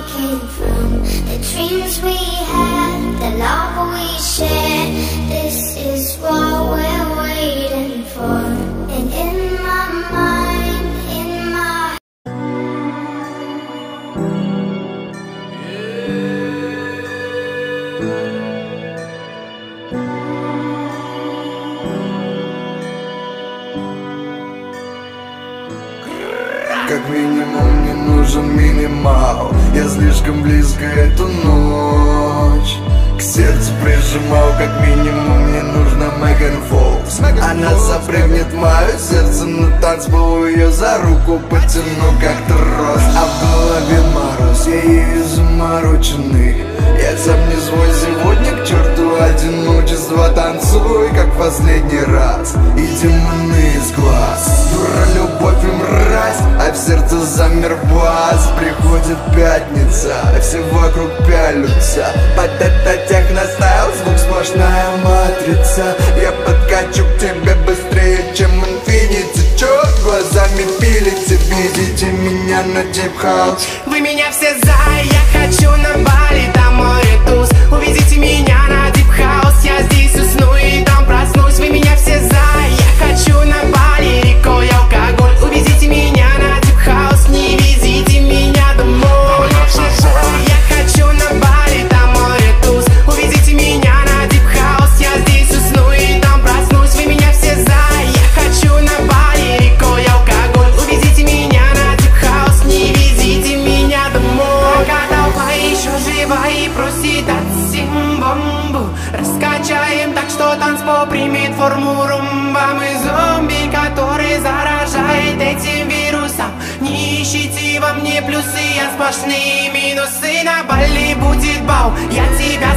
hiding from the dreams we had, the love we shared. This is what we're waiting for. And in my mind, in my Как минимум мне нужен минимал Я слишком близко эту ночь. К сердцу прижимал Как минимум мне нужно Меган Фолкс. Она запрыгнет мое сердце На танцпол ее за руку потяну как трос. А в голове мороз, я ею замороченный Я сам не свой сегодня к черту одиночество. Танцуй как последний раз Приходит пятница Все вокруг пялются. Под это техностайл Звук сплошная матрица. Я подкачу к тебе быстрее, чем инфинити. Чё глазами пилите Видите меня на дип Вы меня все за, я хочу на просит от бомбу. Раскачаем так, что танцпол примет форму румба. Мы зомби, который заражает этим вирусом. Не ищите во мне плюсы, а сплошные минусы. На Бали будет бал, я тебя